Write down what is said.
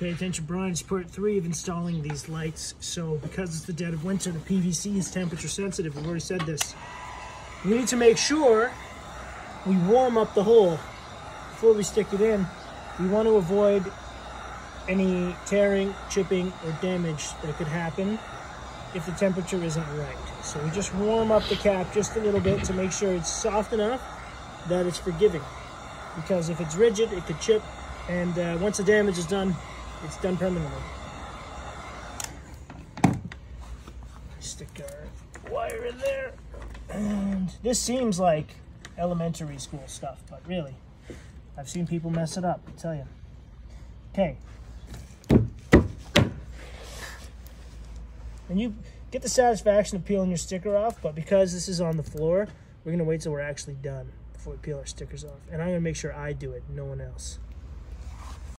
Pay attention, Brian. Part three of installing these lights. So because it's the dead of winter, the PVC is temperature sensitive. We've already said this. We need to make sure we warm up the hole before we stick it in. We want to avoid any tearing, chipping, or damage that could happen if the temperature isn't right. So we just warm up the cap just a little bit to make sure it's soft enough that it's forgiving. Because if it's rigid, it could chip, and uh, once the damage is done, it's done permanently. Stick our wire in there. And this seems like elementary school stuff, but really, I've seen people mess it up, I tell you. Okay. And you get the satisfaction of peeling your sticker off, but because this is on the floor, we're gonna wait till we're actually done before we peel our stickers off. And I'm gonna make sure I do it, no one else.